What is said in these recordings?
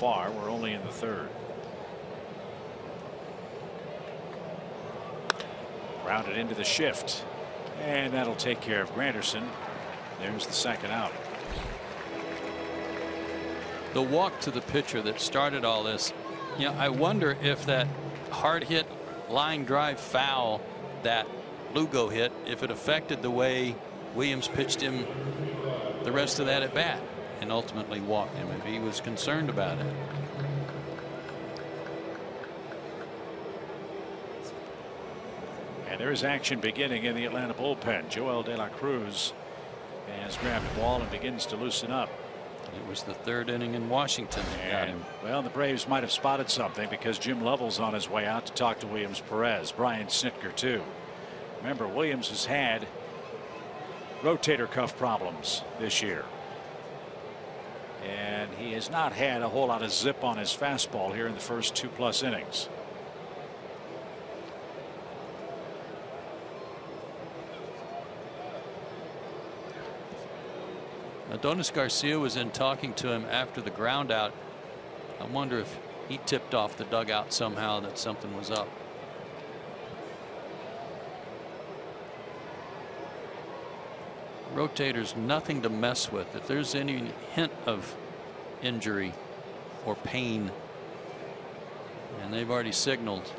far. We're only in the third. Rounded into the shift. And that'll take care of Granderson. There's the second out. The walk to the pitcher that started all this. You know, I wonder if that hard hit line drive foul that Lugo hit, if it affected the way Williams pitched him the rest of that at bat and ultimately walked him if he was concerned about it. And there is action beginning in the Atlanta bullpen. Joel De La Cruz has grabbed the ball and begins to loosen up. It was the third inning in Washington him. Well, the Braves might have spotted something because Jim Lovell's on his way out to talk to Williams Perez. Brian Snitker, too. Remember, Williams has had rotator cuff problems this year. And he has not had a whole lot of zip on his fastball here in the first two plus innings. Adonis Garcia was in talking to him after the ground out. I wonder if he tipped off the dugout somehow that something was up. Rotators nothing to mess with. If there's any hint of injury or pain and they've already signaled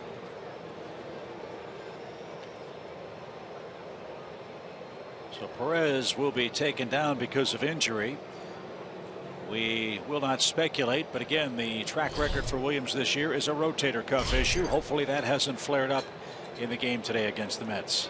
So Perez will be taken down because of injury. We will not speculate, but again, the track record for Williams this year is a rotator cuff issue. Hopefully, that hasn't flared up in the game today against the Mets.